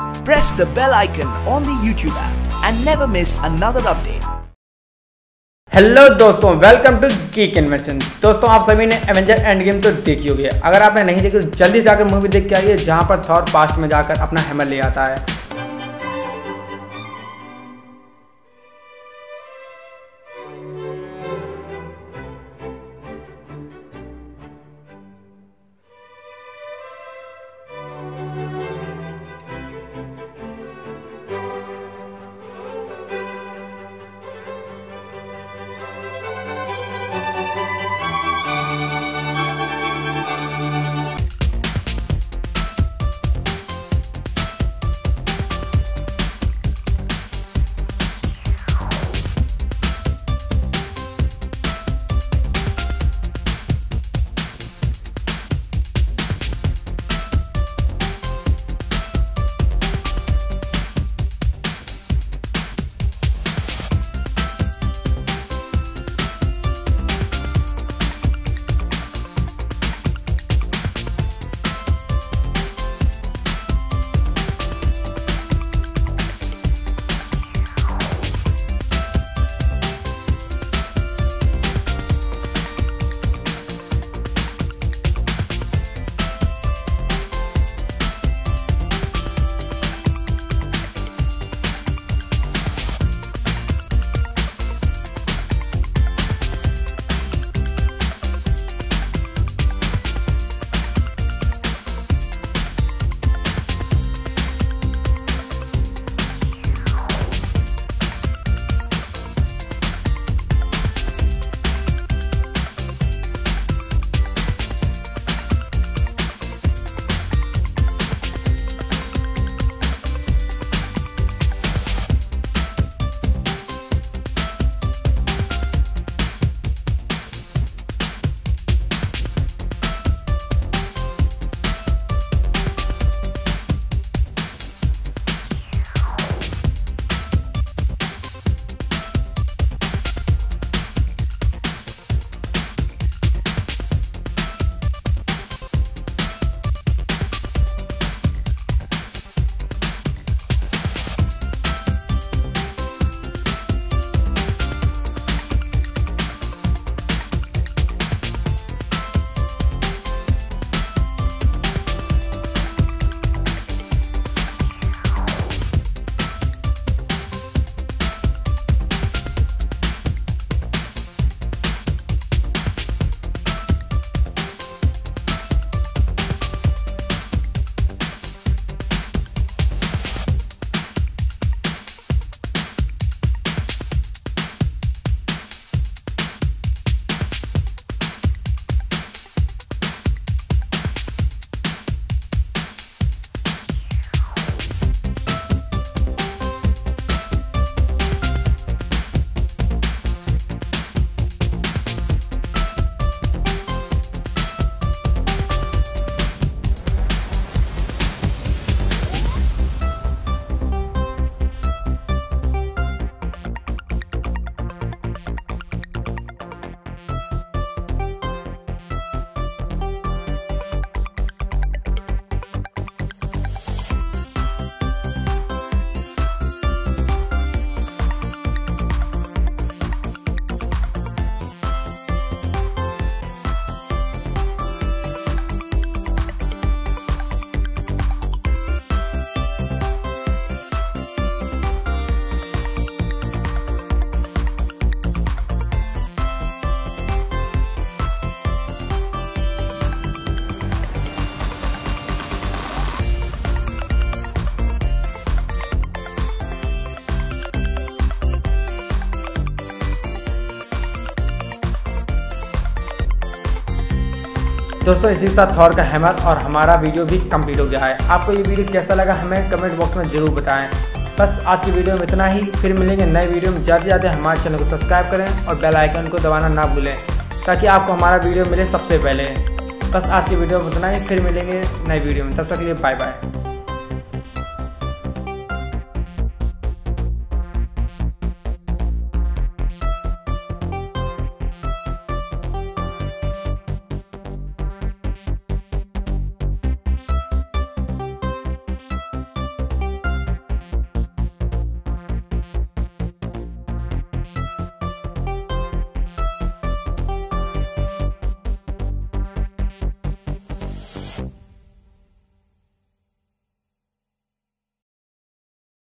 Press the bell icon on the YouTube app and never miss another update. Hello दोस्तों welcome to की invention दोस्तों, आप सभी ने एवेंजर एंड गेम तो देखी होगी। अगर आपने नहीं देखी तो जल्दी जाकर मूवी देख के आइए, जहाँ पर थॉर पास्ट में जाकर अपना हैमर ले आता है। दोस्तों, इसी साथ थॉर का हैमर और हमारा वीडियो भी कंप्लीट हो गया है। आपको ये वीडियो कैसा लगा हमें कमेंट बॉक्स में ज़रूर बताएँ। बस आज की वीडियो में इतना ही। फिर मिलेंगे नए वीडियो में। ज़्यादा से ज़्यादा हमारे चैनल को सब्सक्राइब करें और बेल आइकन को दबाना ना भूलें, ताकि आपको हमारा वीडियो मिले सबसे पहले। बस आज की वीडियो में इतना ही। फिर मिलेंगे नए वीडियो में। तब तक के लिए बाय बाय